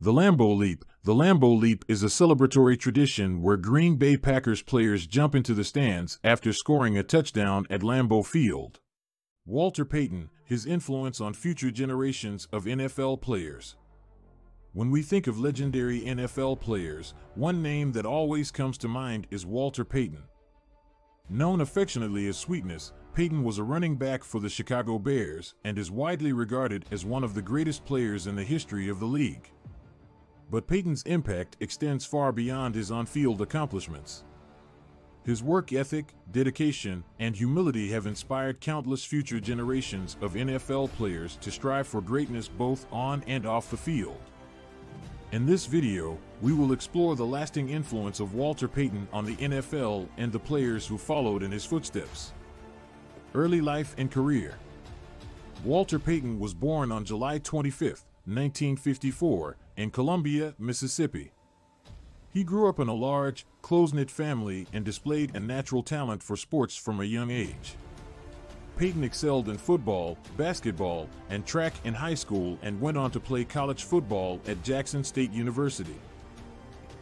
The Lambeau Leap. The Lambeau Leap is a celebratory tradition where Green Bay Packers players jump into the stands after scoring a touchdown at Lambeau Field. Walter Payton, his influence on future generations of NFL players. When we think of legendary NFL players, one name that always comes to mind is Walter Payton. Known affectionately as Sweetness, Payton was a running back for the Chicago Bears and is widely regarded as one of the greatest players in the history of the league. But Payton's impact extends far beyond his on field accomplishments. His work ethic, dedication, and humility have inspired countless future generations of NFL players to strive for greatness both on and off the field. In this video, we will explore the lasting influence of Walter Payton on the NFL and the players who followed in his footsteps. Early life and career Walter Payton was born on July 25, 1954, in Columbia, Mississippi. He grew up in a large, close knit family and displayed a natural talent for sports from a young age. Payton excelled in football, basketball, and track in high school and went on to play college football at Jackson State University.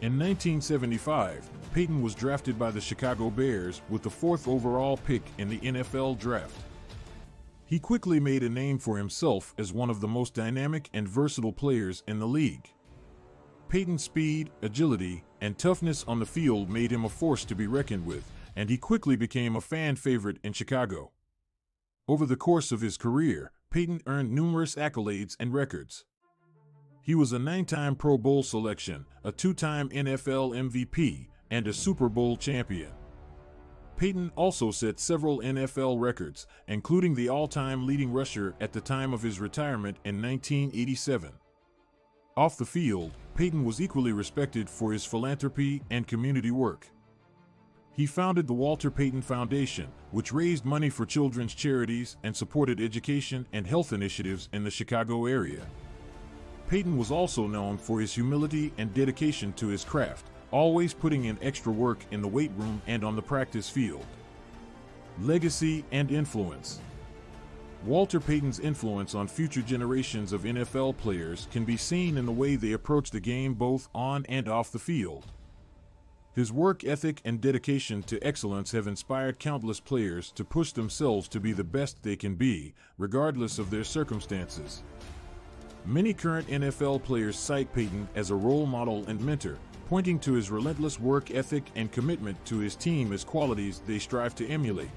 In 1975, Payton was drafted by the Chicago Bears with the fourth overall pick in the NFL Draft. He quickly made a name for himself as one of the most dynamic and versatile players in the league. Payton's speed, agility, and toughness on the field made him a force to be reckoned with, and he quickly became a fan favorite in Chicago. Over the course of his career, Payton earned numerous accolades and records. He was a nine time Pro Bowl selection, a two time NFL MVP, and a Super Bowl champion. Payton also set several NFL records, including the all time leading rusher at the time of his retirement in 1987. Off the field, Payton was equally respected for his philanthropy and community work. He founded the Walter Payton Foundation, which raised money for children's charities and supported education and health initiatives in the Chicago area. Payton was also known for his humility and dedication to his craft, always putting in extra work in the weight room and on the practice field. Legacy and influence. Walter Payton's influence on future generations of NFL players can be seen in the way they approach the game both on and off the field. His work ethic and dedication to excellence have inspired countless players to push themselves to be the best they can be, regardless of their circumstances. Many current NFL players cite Payton as a role model and mentor, pointing to his relentless work ethic and commitment to his team as qualities they strive to emulate.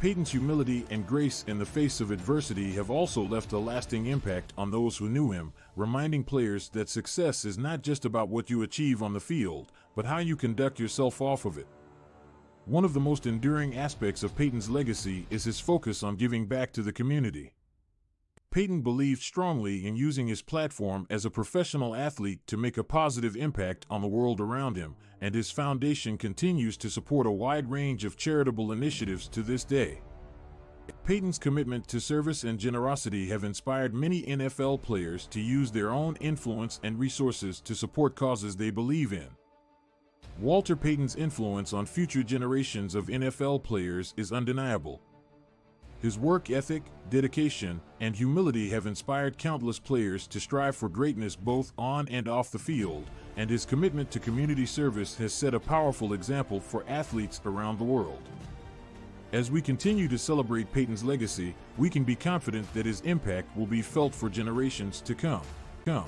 Payton's humility and grace in the face of adversity have also left a lasting impact on those who knew him, reminding players that success is not just about what you achieve on the field, but how you conduct yourself off of it. One of the most enduring aspects of Payton's legacy is his focus on giving back to the community. Payton believed strongly in using his platform as a professional athlete to make a positive impact on the world around him, and his foundation continues to support a wide range of charitable initiatives to this day. Payton's commitment to service and generosity have inspired many NFL players to use their own influence and resources to support causes they believe in. Walter Payton's influence on future generations of NFL players is undeniable. His work ethic, dedication, and humility have inspired countless players to strive for greatness both on and off the field, and his commitment to community service has set a powerful example for athletes around the world. As we continue to celebrate Payton's legacy, we can be confident that his impact will be felt for generations to come. Come.